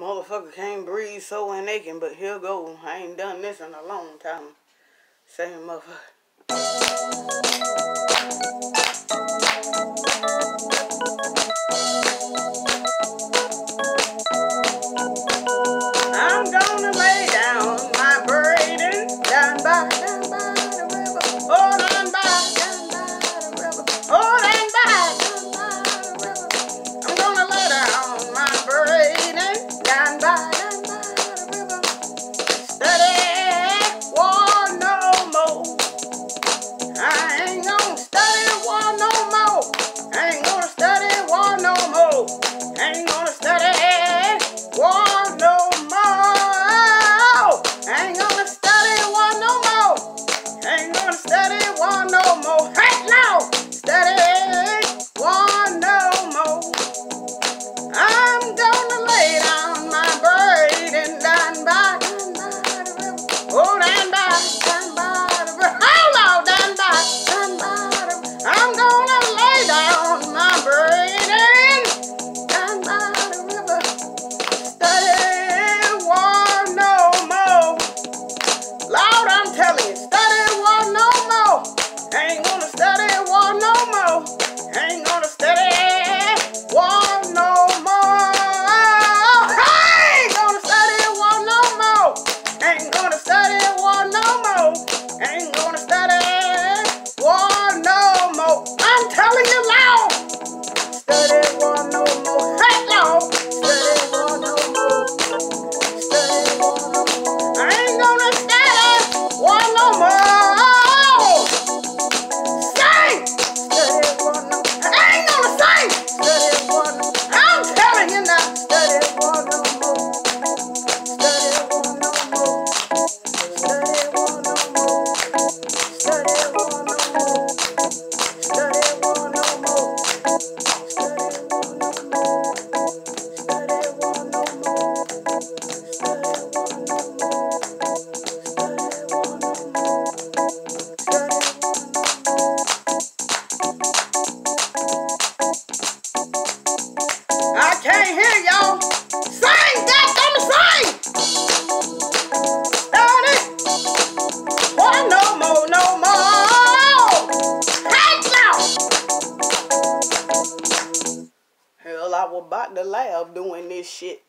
Motherfucker can't breathe so and aching, but here go. I ain't done this in a long time. Same motherfucker. I was about to laugh doing this shit.